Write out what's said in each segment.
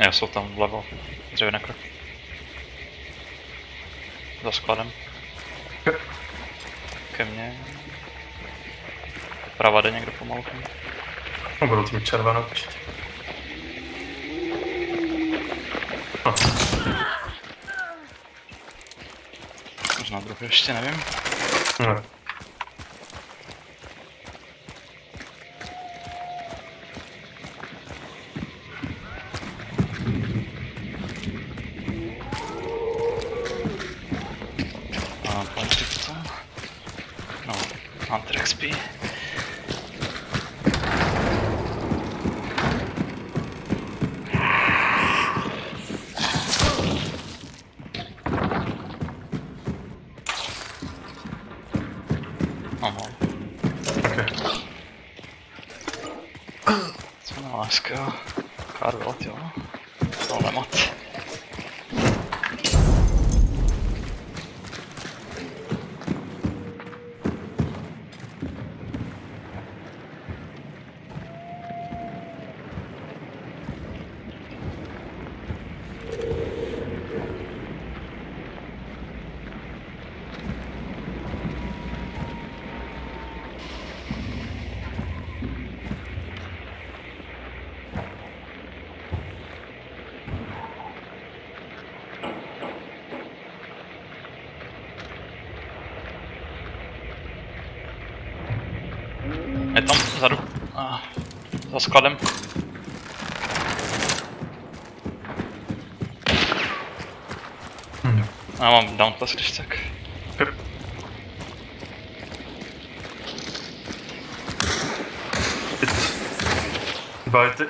Jo, jsou tam vlevo. Dřevěné kroky. Za skladem. Ke mně. Prava jde někdo pomalu ke mně. No, budou tím červenou určitě. No, Možná druhý ještě nevím. ne. Hunter XP. Aha, Okay. co na láska? Karvel, jo. To nemat. Je tam vzadu. A, za skladem. Hm. Já mám downpless, když tak. Yep. Teď. Bajty.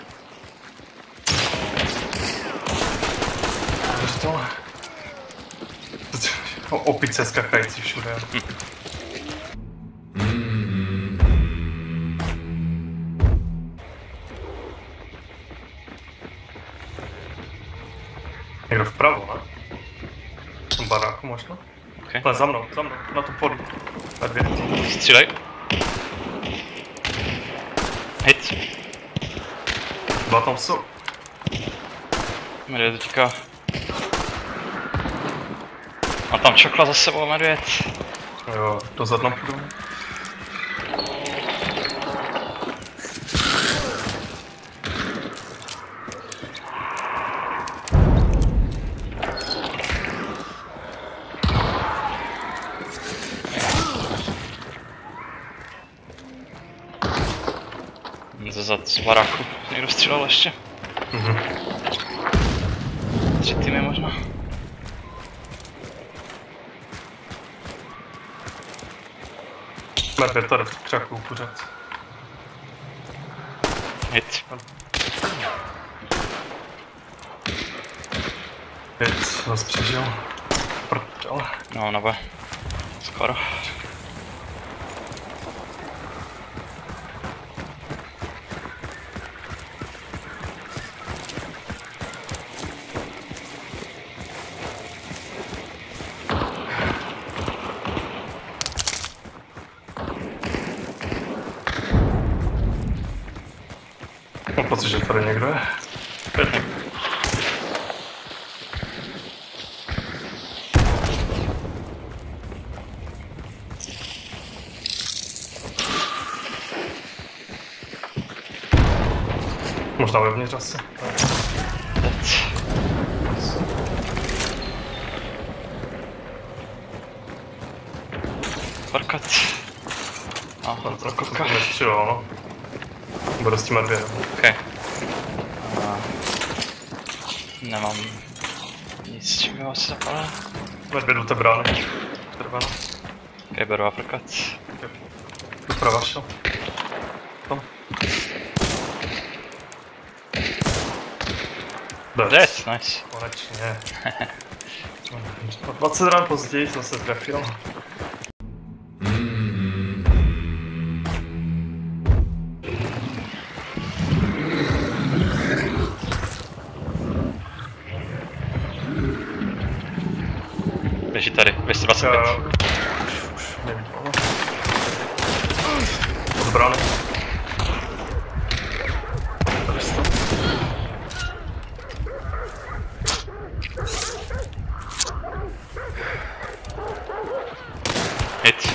Což to? O, vpravo, ne? V tom baráku možná? Okay. Ale za mnou, za mnou, na tu poli. Na dvě. Střílej. Hit. Dva tam jsou. Medvěd teďka. A tam čokla za sebou medvěd. Jo, dozad nám půjdu. Zezad z baráku. Někdo střílel ještě. Mhm. Tři týmy možná. Medvěd tady v křaku pořád. Hit. Pět, zase přežil. Prdel. No, nebe. Skoro. Mám pocit, že tady někdo je. Pět. Možná vevnitř asi. Dead. Parkat. A, Tam pro trochu Bude s tím medvědem. OK. A, nemám nic, čím by asi zapadal. Medvěd u té brány. Trvano. OK, beru aprkat. Doprava šel. Tam. Dead. Dead, nice. Konečně. O 20 rán později jsem se trefil. Máš... Uh, nevím, Od brany. Hit.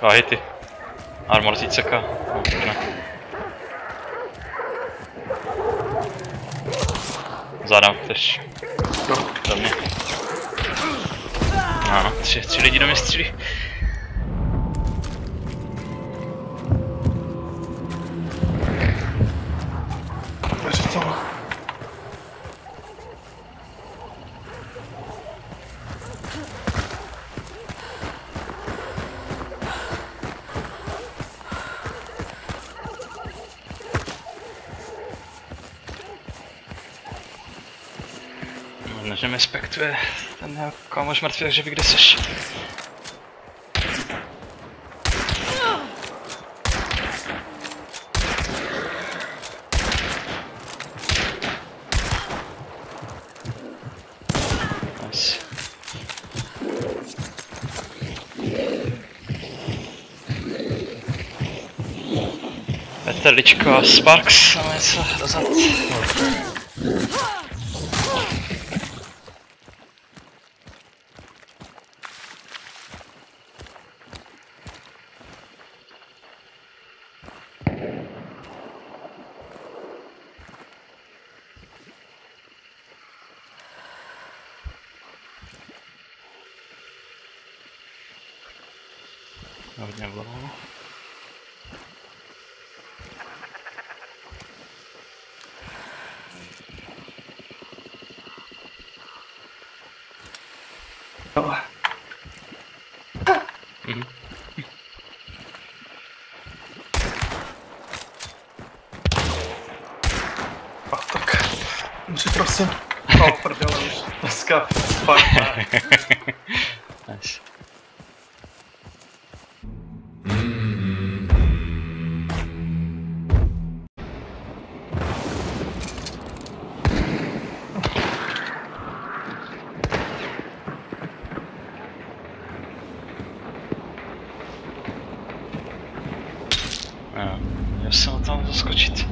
Dva hity. Armor si čeká. Zadám, tež. Ano, tři, tři lidi do mě střílí. Možná, že mi spektuje ten jeho kámoš mrtvý, takže ví, kde seš. A Sparks, máme něco dozad. Hodně bylo. Jo. Mhm. A tak. Můžu prosím. No, prdele už. Dneska fakt Jo, měl jsem tam zaskočit.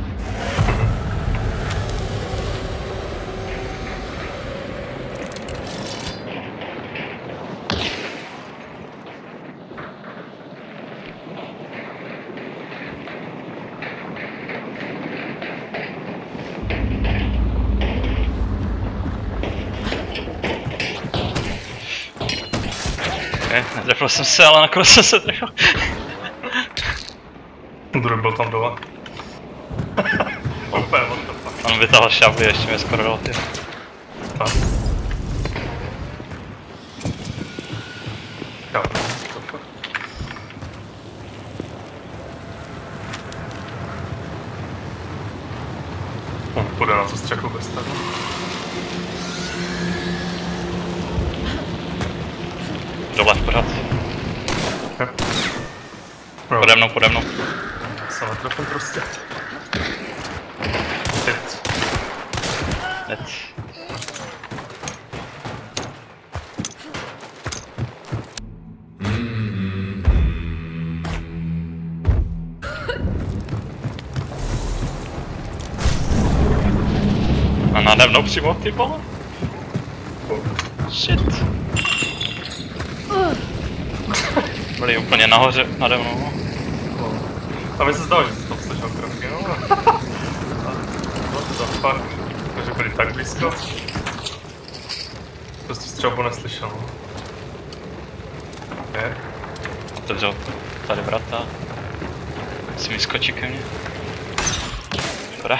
Okay, netrefil jsem se, ale nakonec jsem se trefil. Druhý byl tam dole. Úplně what the fuck. On vytáhl šavly, ještě mě skoro dal ty. Tak. Jo. On půjde na tu střechu bez toho. Dole, pořád. Pode mnou, pode mnou. Netrefím prostě. Teď. Hned. A nade mnou přímo, ty vole. Shit. Byli úplně nahoře, nade mnou. A mi se zdalo, že jsi tam slyšel kroky, no. What the fuck? Takže byli tak blízko. Prostě střelbu neslyšel, no. Je? Otevřel tady vrata. Si mi skočí ke mně. Dobrá.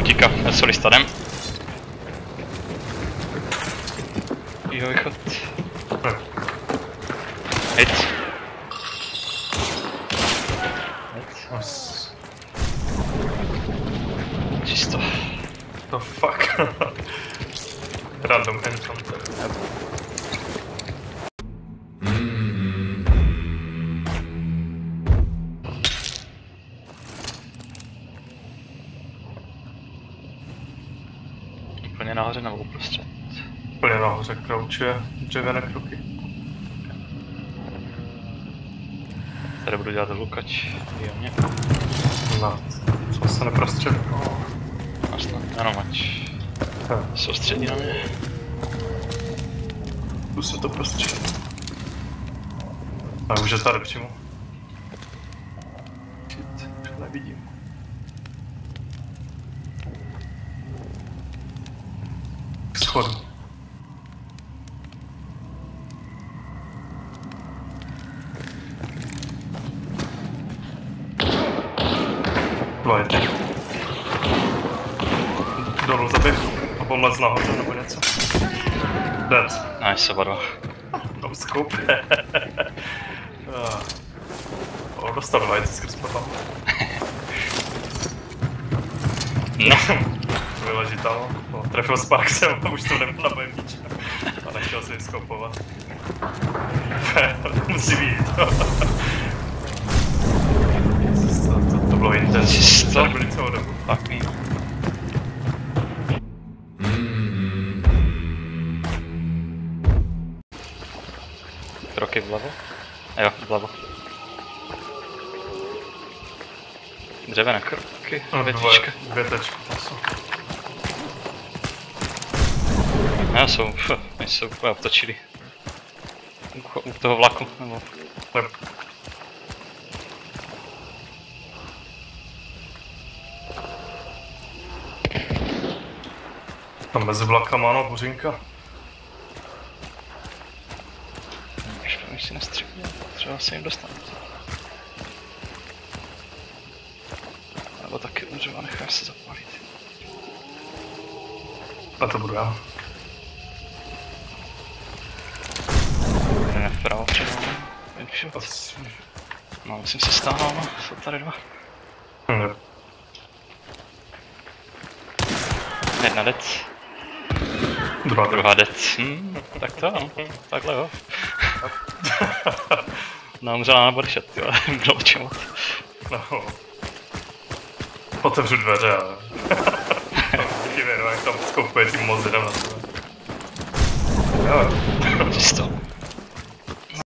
Utíká, sorry, stadem. Nahoře kroučuje dřevěné kroky. Tady budu dělat lukač. Výjemně. No, co se neprostředil. A snad, jenom ať. Hm, Soustředí na mě. tu se to prostě. A už je tady přímo. Shit, už nevidím. Dvojte. Dolů zaběh a pomlec nahoře nebo něco. Dead. Nice, oba dva. No scope. Ah. o, dostal vajce skrz potom. No, Vyleží tam. No, trefil Sparksem a už to nebyla moje míče. A nechtěl se vyskopovat. Musí být. Bylo intenzivní. To byli celou dobu. fuck me. Kroky vlevo? Jo, vlevo. Dřevěné kroky, No, větička. Dvě tečky. to jsou. No, jsou, oni jsou úplně obtočili. U, u toho vlaku, nebo Ne- Tam mezi vlakama, no, buřinka. už si nestřelil, třeba se jim dostane. Nebo taky umřu a necháš se zapálit. A to budu já. Jdeme vpravo před No, musím se stáhnout, no. Jsou tady dva. Hm, Jedna dead, Druhá, druhá. druhá dead. Hm, tak to, no. Takhle jo. No, umřela na boršet, jo. Bylo o čem. No. Otevřu dveře a... Díky věnu, jak tam skoupuje tím mozidem na sebe. Jo, Čisto.